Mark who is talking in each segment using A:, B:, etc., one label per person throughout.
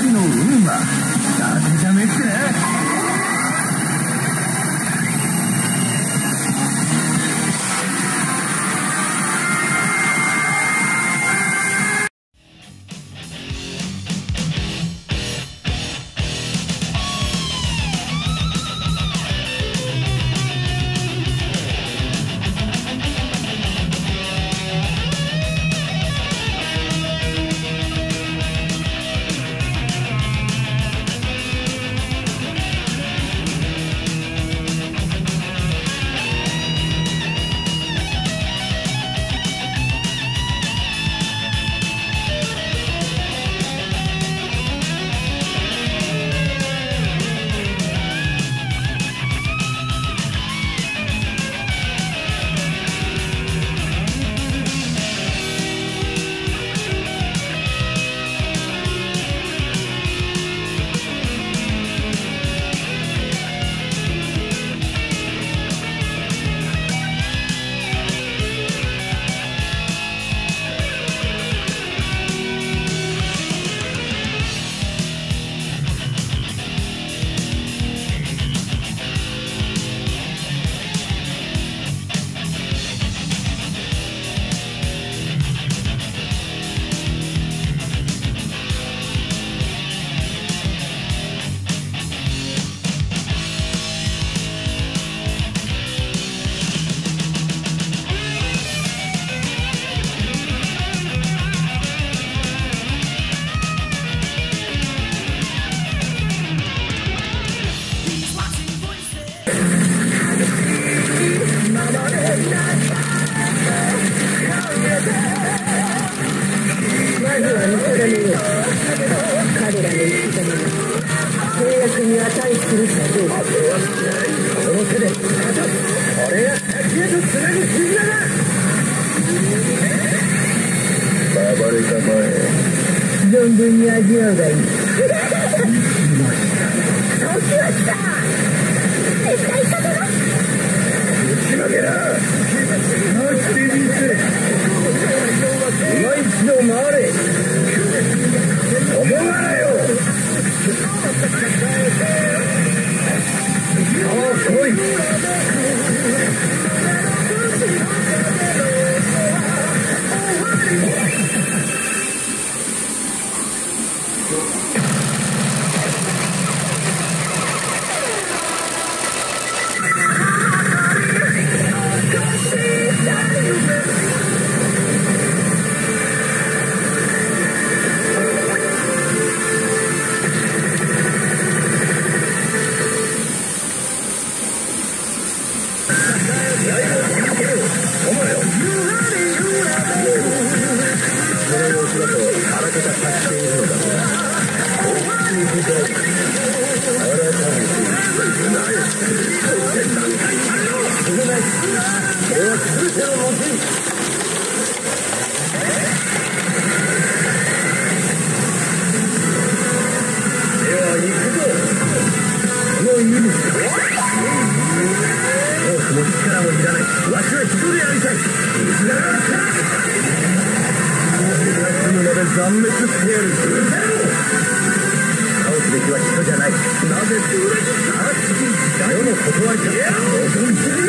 A: 人の運は
B: で
A: 世の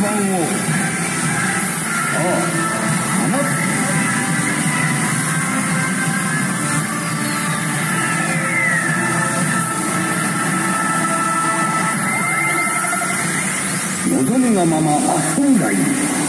A: 番を。ああ望みがまま遊んだい。